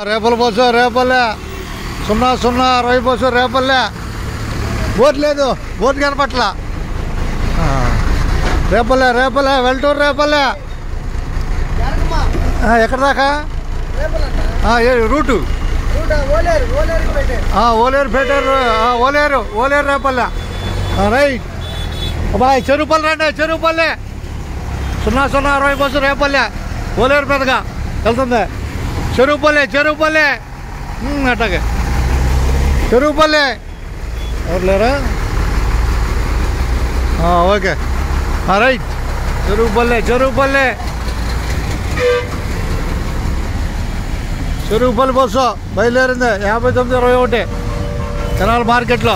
రేపల bus Repalle. సున్నా సున్నా అరవై బస్సు రేపల్లె. బోట్ లేదు బోట్ కనపట్ల. రేపల్లే రేపల్లె రేపల్లె వెల్టూరు రేపల్లె. ఎక్కడ దాకా? ఏ రూటు. ఆ, ఓలేరు పెట్టారు ఓలేరు ఓలేరు రేపల్లె. రైట్. బాయ్ చెరుపల్లి రండి చెరుపల్లె. సున్నా సున్నా అరవై బస్సు రేపల్లె. ఓలేరు పెద్దగా వెళ్తుంది. చెరుపల్లె చెరుపల్లె ఉమ్, అట్లాగే చెరుపల్లె ఎవరు లేరా ఆ, ఓకే ఆ, రైట్ చెరుపల్లె చెరుపల్లె చెరుకుపల్లి బస్సు బయలుదేరింది యాభై తొమ్మిది ఇరవై ఒకటి కెనాల్ మార్కెట్లో